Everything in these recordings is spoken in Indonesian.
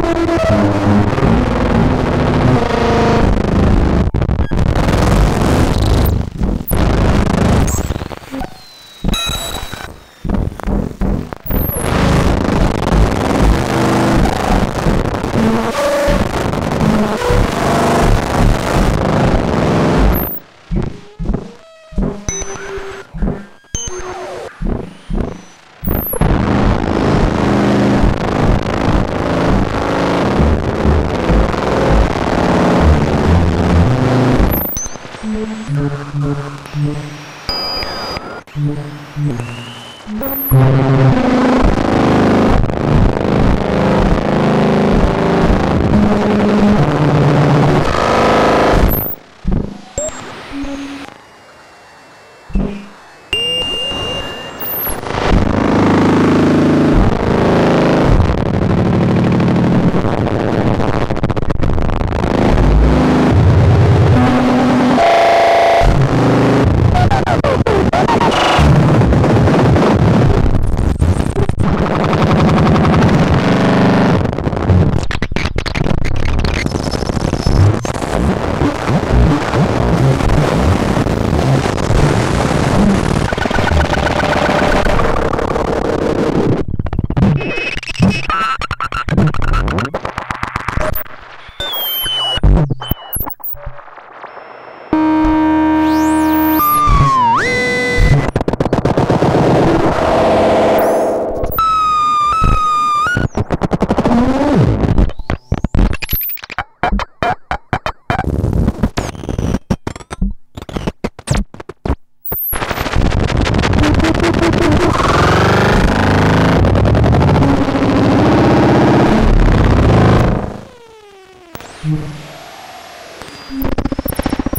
Música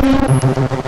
Thank you.